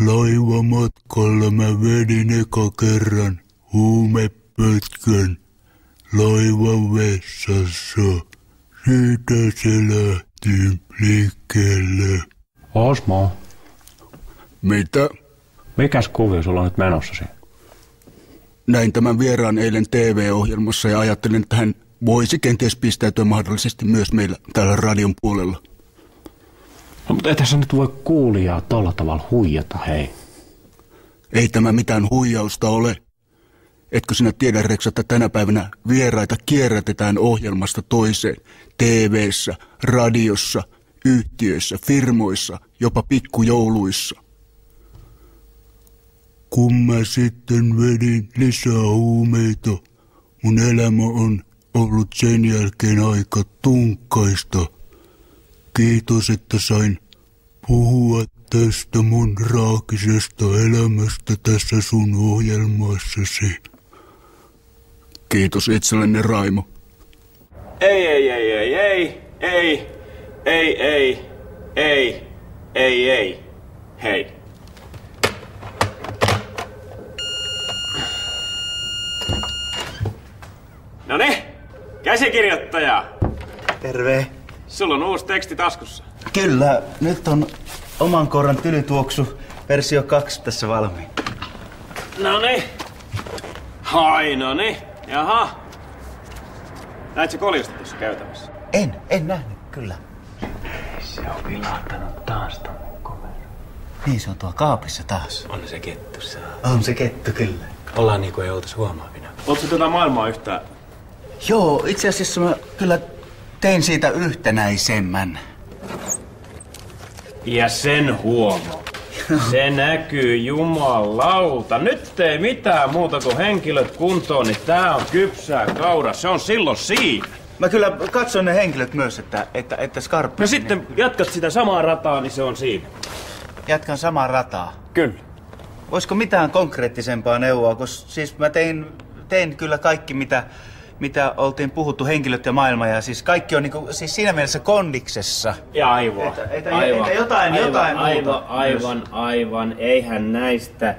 Laivamatkalla mä vedin eka kerran huumepötkön laivan vessassa. Siitä se lähti liikkeelle. Osmo, Mitä? mikäs kuvio sulla on nyt menossa siinä? Näin tämän vieraan eilen TV-ohjelmassa ja ajattelin, että hän voisi kenties pistäytyä mahdollisesti myös meillä täällä radion puolella. No, mutta ei tässä nyt voi kuulijaa tolla tavalla huijata, hei. Ei tämä mitään huijausta ole. Etkö sinä tiedä, Rex, että tänä päivänä vieraita kierrätetään ohjelmasta toiseen. TV:ssä, radiossa, yhtiöissä, firmoissa, jopa pikkujouluissa. Kun mä sitten vedin lisää huumeita, mun elämä on ollut sen jälkeen aika tunkkaista. Kiitos, että sain puhua tästä mun raakisesta elämästä tässä sun ohjelmassasi. Kiitos itsellenne, Raimo. Ei, ei, ei, ei, ei, ei, ei, ei, ei, ei, ei, hei. No niin, käsikirjoittaja. Terve. Sulla on uusi teksti taskussa. Kyllä, nyt on oman koiran tylytuoksu versio 2 tässä valmiin. No niin. Hai, no niin. Jaha. Näit se koljosta tuossa käytävässä? En, en nähnyt, kyllä. Se on vilahtanut taas ton mun komero. Niin se on tuo kaapissa taas. On se kettu saa. On se kettu, kyllä. Ollaan niinku ei oltais huomaavina. Ootko tätä maailmaa yhtään? Joo, itse asiassa mä kyllä tein siitä yhtenäisemmän. Ja sen huomo. Se näkyy jumalauta. Nyt ei mitään muuta kuin henkilöt kuntoon, niin tää on kypsää kaura. Se on silloin siinä. Mä kyllä katsoin ne henkilöt myös, että, että, että Skarppi... No sitten jatkat sitä samaa rataa, niin se on siinä. Jatkan samaa rataa. Kyllä. Olisiko mitään konkreettisempaa neuvoa, koska siis mä tein, tein kyllä kaikki, mitä, mitä oltiin puhuttu, henkilöt ja maailma, ja siis kaikki on niinku, siis siinä mielessä kondiksessa. Ja aivan. Että- että- että jotain- aivan, jotain aivan, muuta aivan, aivan. Eihän näistä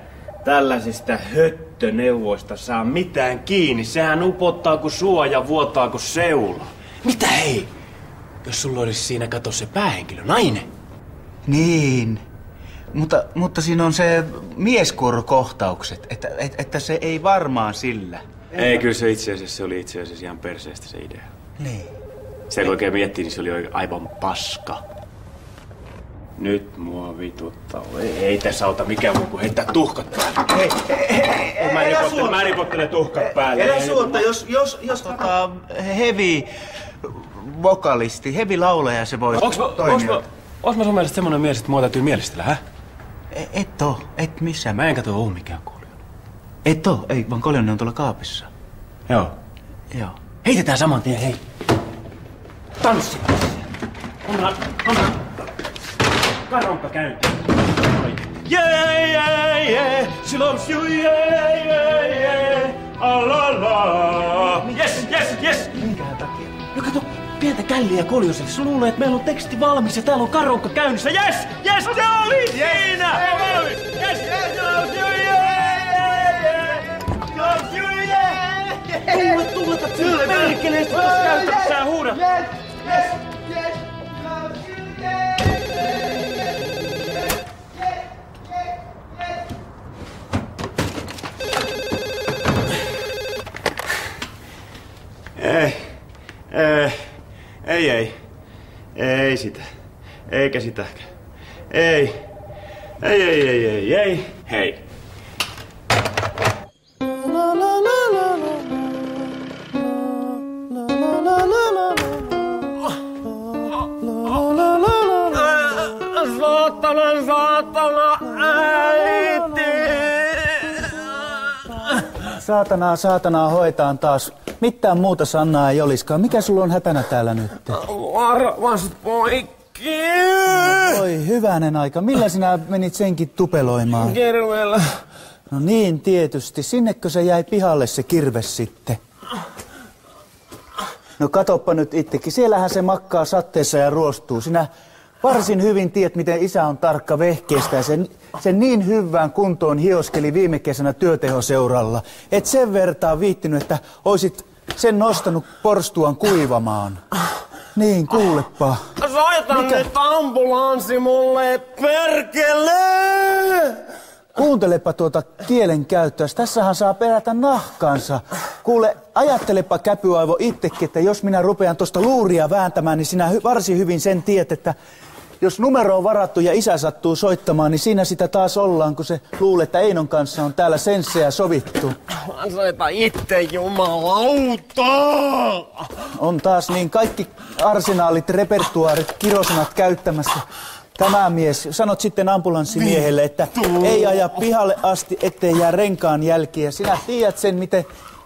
tällaisista höttöneuvoista saa mitään kiinni. Sehän upottaa kuin suo ja vuotaa kuin seula. Mitä hei? Jos sulla olisi siinä kato se päähenkilö, nainen. Niin. Mutta, mutta siinä on se mieskuorokohtaukset, että, että, että se ei varmaan sillä. Ei, kyllä se itse asiassa se oli itse asiassa ihan perseestä se idea. Niin. Se kun oikein miettii, niin se oli aivan paska. Nyt mua vituttaa. Ei, ei tässä auta mikään muu kuin heittää tuhkat päälle. Hei, hei, hei, Mä älä ripottelen, mä ripottelen tuhkat päälle. Älä Ei- suotta, jos, jos, jos tota, heavy vokalisti, heavy laulaja se voisi Onks mä, onks toimia. mä, onks mä sun mielestä semmonen mies, että mua täytyy mielistellä, hä? E- Et oo, et missään. Mä en kato oo mikään. Et oo, ei, vaan koljonne on tuolla kaapissa. Joo. Joo. Heitetään saman tien, hei. Tanssi. Onhan, onhan. Karonka käyntiin. Yeah, yeah, yeah. She loves you, yeah, yeah, yeah. Ah, la, la. Yes, yes, yes. Minkähän takia? No kato, pientä källiä koljoselle. Se luulee, että meillä on teksti valmis ja täällä on karonka käynnissä. Yes, yes, se oli siinä. Se on valmis. Yes, yes, she loves you, yeah, Ei voi tulla sinne perkeleestä tässä käytössään huuda. Yes, yes, yes. Ei, ei, ei, ei, ei sitä, eikä sitäkään, ei, ei, ei, ei, ei, ei. Hei, Saatana, saatana, äiti. Saatanaa, saatanaa hoitaan taas. Mitään muuta Sannaa ei oliskaan. Mikä sulla on hätänä täällä nyt? Arvas poikki. Oi hyvänen aika. Millä sinä menit senkin tupeloimaan? Kirveellä. No niin, tietysti. Sinnekö se jäi pihalle se kirves sitten? No katoppa nyt itsekin. Siellähän se makkaa satteessa ja ruostuu. Sinä varsin hyvin tiedät, miten isä on tarkka vehkeestä ja sen, sen niin hyvään kuntoon hioskeli viime kesänä työtehoseuralla. Et sen vertaa viittinyt, että oisit sen nostanut porstuan kuivamaan. Niin, kuulepa. Soita Mikä? nyt ambulanssi mulle, perkele! Kuuntelepa tuota kielen käyttöä. Tässähän saa perätä nahkansa. Kuule, ajattelepa käpyaivo itsekin, että jos minä rupean tuosta luuria vääntämään, niin sinä varsin hyvin sen tiedät, että jos numero on varattu ja isä sattuu soittamaan, niin siinä sitä taas ollaan, kun se luulee, että Einon kanssa on täällä senssejä sovittu. Soita itse, jumalauta! On taas niin kaikki arsenaalit, repertuaarit, kirosanat käyttämässä. Tämä mies, sanot sitten ambulanssimiehelle, että ei aja pihalle asti, ettei jää renkaan jälkiä. Sinä tiedät sen, miten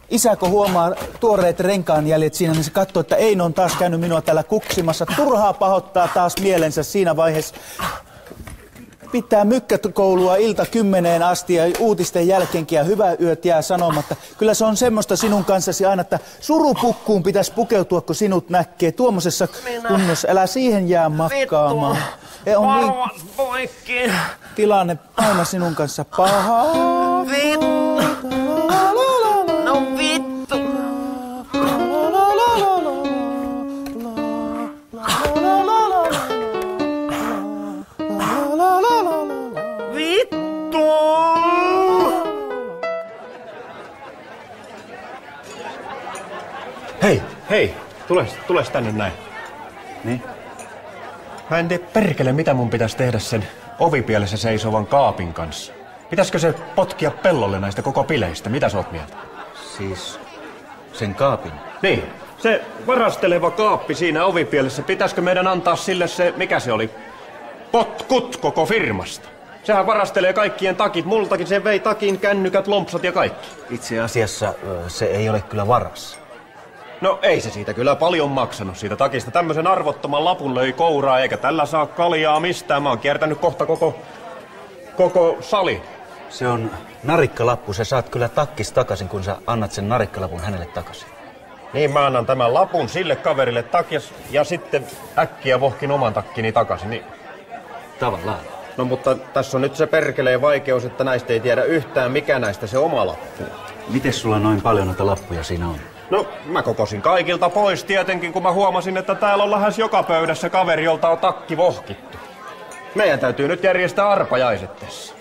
isä kun huomaa tuoreet renkaan jäljet siinä, niin se katsoo, että Eino on taas käynyt minua täällä kuksimassa. Turhaa pahoittaa taas mielensä siinä vaiheessa. Pitää mykkäkoulua ilta kymmeneen asti ja uutisten jälkeenkin ja hyvää yöt jää sanomatta. Kyllä se on semmoista sinun kanssasi aina, että surupukkuun pitäisi pukeutua, kun sinut näkee. Tuommoisessa kunnossa, älä siihen jää makkaamaan. Ja on niin poikki! tilanne aina sinun kanssa paha. Vittu! Vittu! Hei, hei, tules, tules tänne näin. Niin. Mä en tiedä perkele, mitä mun pitäisi tehdä sen ovipielessä seisovan kaapin kanssa. Pitäisikö se potkia pellolle näistä koko bileistä? Mitä sä oot mieltä? Siis sen kaapin. Niin, se varasteleva kaappi siinä ovipielessä, pitäisikö meidän antaa sille se, mikä se oli, potkut koko firmasta? Sehän varastelee kaikkien takit, multakin se vei takin, kännykät, lompsat ja kaikki. Itse asiassa se ei ole kyllä varas. No ei se siitä kyllä paljon maksanut siitä takista. Tämmöisen arvottoman lapun löi kouraa, eikä tällä saa kaljaa mistään. Mä oon kiertänyt kohta koko, koko sali. Se on narikkalappu. Se saat kyllä takkis takaisin, kun sä annat sen narikkalapun hänelle takaisin. Niin mä annan tämän lapun sille kaverille takjas ja sitten äkkiä vohkin oman takkini takaisin. Niin. Tavallaan. No mutta tässä on nyt se perkeleen vaikeus, että näistä ei tiedä yhtään mikä näistä se oma lappu. on. Miten sulla noin paljon noita lappuja siinä on? No, mä kokosin kaikilta pois tietenkin, kun mä huomasin, että täällä on lähes joka pöydässä kaveri, jolta on takki vohkittu. Meidän täytyy nyt järjestää arpajaiset tässä.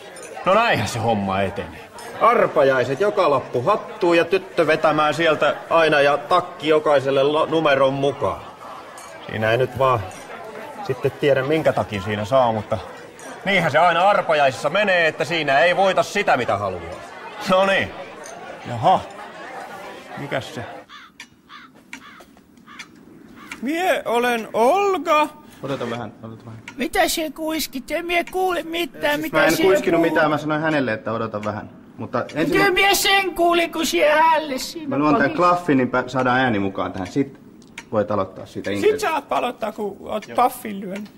No näinhän se homma etenee. Arpajaiset, joka lappu hattuu ja tyttö vetämään sieltä aina ja takki jokaiselle numeron mukaan. Siinä ei nyt vaan sitten tiedä minkä takin siinä saa, mutta niinhän se aina arpajaisissa menee, että siinä ei voita sitä mitä haluaa. No niin. Jaha. Mikäs se? Mie olen Olga. Odota vähän, odota vähän. Mitä se kuiskit? En mie kuule mitään, mitä Mä en siellä kuiskinut puhuu. mitään, mä sanoin hänelle, että odota vähän. Mutta ensin Kyllä mä, mie sen kuulin, kun siellä hälle siinä mä luon tän klaffin, niin saadaan ääni mukaan tähän. Sitten voit aloittaa siitä Sit intro. saat palottaa, kun oot paffin lyönyt.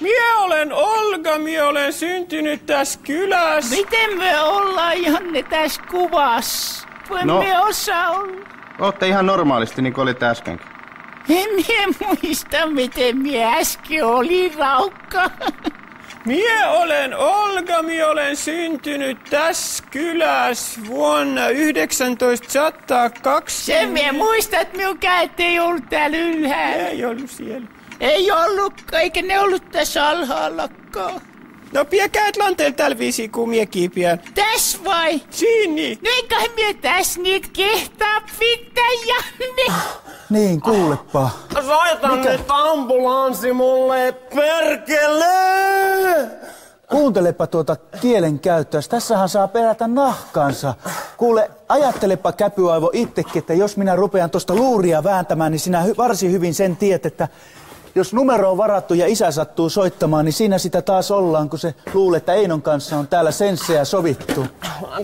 Mie olen Olga, mie olen syntynyt tässä kylässä. Miten me ollaan Janne tässä kuvassa? En No. me osaa olla. Ootte ihan normaalisti, niin kuin olitte äskenkin. En mie muista, miten mie äsken oli raukka. Mie olen Olga, mie olen syntynyt tässä kylässä vuonna 1902. Sen mie muistan, että minun kädet ei ollut täällä ylhäällä. Ei ollut siellä. Ei ollutkaan, eikä ne ollut tässä alhaallakaan. No pie käät lanteella tällä viisi, kun mie kiipiän. Täs vai? Siinä. No eiköhän mie tässä niitä kehtaa pitää, Janne. Niin, kuulepa. Soita nyt ambulanssi mulle, perkele! Kuuntelepa tuota kielen käyttöä. Tässähän saa perätä nahkansa. Kuule, ajattelepa käpyaivo itsekin, että jos minä rupean tuosta luuria vääntämään, niin sinä hy- varsin hyvin sen tiedät, että jos numero on varattu ja isä sattuu soittamaan, niin siinä sitä taas ollaan, kun se luulee, että Einon kanssa on täällä senssejä sovittu.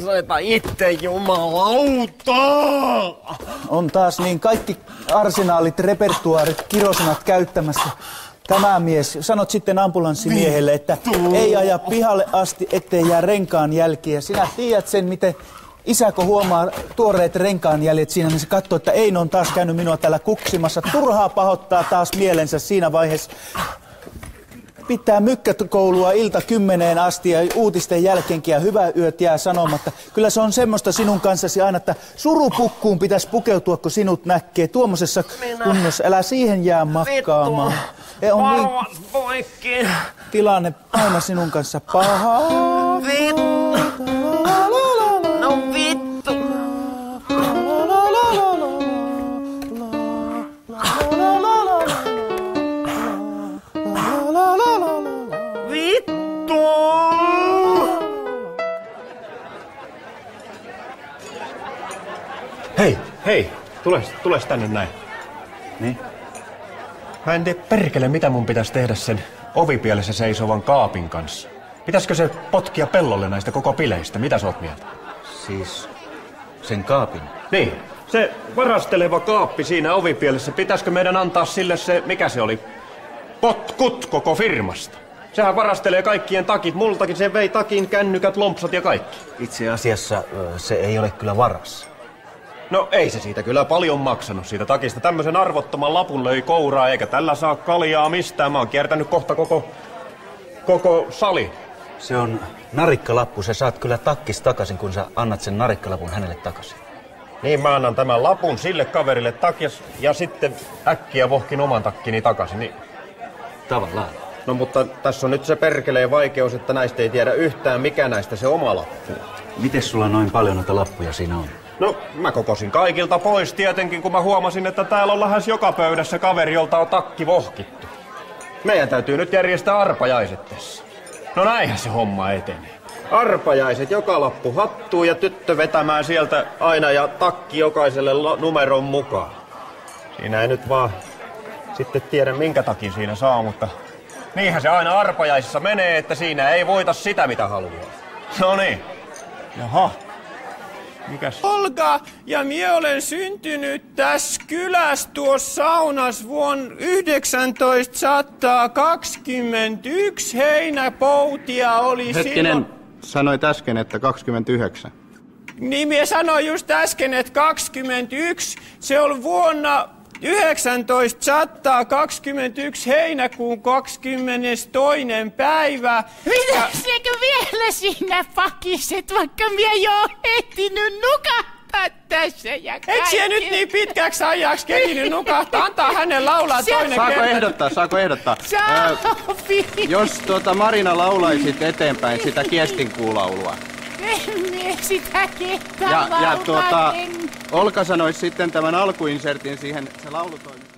Soita itse, jumalauta! On taas niin kaikki arsenaalit, repertuaarit, kirosanat käyttämässä. Tämä mies, sanot sitten ambulanssimiehelle, että ei aja pihalle asti, ettei jää renkaan jälkiä. Sinä tiedät sen, miten isä kun huomaa tuoreet renkaanjäljet siinä, niin se katsoo, että Eino on taas käynyt minua täällä kuksimassa. Turhaa pahoittaa taas mielensä siinä vaiheessa. Pitää mykkäkoulua ilta kymmeneen asti ja uutisten jälkeenkin ja hyvä yöt jää sanomatta. Kyllä se on semmoista sinun kanssasi aina, että surupukkuun pitäisi pukeutua, kun sinut näkee. Tuommoisessa kunnossa. Älä siihen jää makkaamaan. E on niin poikki. tilanne aina sinun kanssa paha. Vittu. Vittu. Hei, hei, tules, tules tänne näin. Niin? Mä en tiedä perkele, mitä mun pitäisi tehdä sen ovipielessä seisovan kaapin kanssa. Pitäisikö se potkia pellolle näistä koko bileistä? Mitä sä oot mieltä? Siis sen kaapin. Niin, se varasteleva kaappi siinä ovipielessä, pitäisikö meidän antaa sille se, mikä se oli, potkut koko firmasta? Sehän varastelee kaikkien takit, multakin se vei takin, kännykät, lompsat ja kaikki. Itse asiassa se ei ole kyllä varassa. No ei se siitä kyllä paljon maksanut siitä takista. Tämmöisen arvottoman lapun löi kouraa, eikä tällä saa kaljaa mistään. Mä oon kiertänyt kohta koko, koko sali. Se on narikkalappu. Sä saat kyllä takkis takaisin, kun sä annat sen narikkalapun hänelle takaisin. Niin mä annan tämän lapun sille kaverille takjas ja sitten äkkiä vohkin oman takkini takaisin. Niin Tavallaan. No mutta tässä on nyt se perkeleen vaikeus, että näistä ei tiedä yhtään mikä näistä se oma lappu. on. Miten sulla noin paljon noita lappuja siinä on? No mä kokosin kaikilta pois tietenkin, kun mä huomasin, että täällä on lähes joka pöydässä kaveri, jolta on takki vohkittu. Meidän täytyy nyt järjestää arpajaiset tässä. No näinhän se homma etenee. Arpajaiset, joka lappu hattuu ja tyttö vetämään sieltä aina ja takki jokaiselle numeron mukaan. Siinä ei nyt vaan sitten tiedä minkä takin siinä saa, mutta niinhän se aina arpajaisissa menee, että siinä ei voita sitä mitä haluaa. No niin. Jaha. Mikäs? Olga, ja minä olen syntynyt tässä kylässä tuossa saunas vuonna 1921. Heinäpoutia oli Hetkinen, silloin. sanoit äsken, että 29. Niin minä sanoin just äsken, että 21. Se on vuonna 1921 heinäkuun 22. päivä. Pitäisikö vielä sinä pakiset, vaikka minä jo oon ehtinyt nukahtaa tässä ja Eikö siellä nyt niin pitkäksi ajaksi kehinyt nukahtaa? Antaa hänen laulaa Se- toinen Saako kerta. ehdottaa, saako ehdottaa? Ää, Saapi. jos tuota Marina laulaisit eteenpäin sitä kiestinkuulaulua. En sitä kehtaa Ja, ja tuota, en. Olka sanoisi sitten tämän alkuinsertin siihen, se laulutoimi.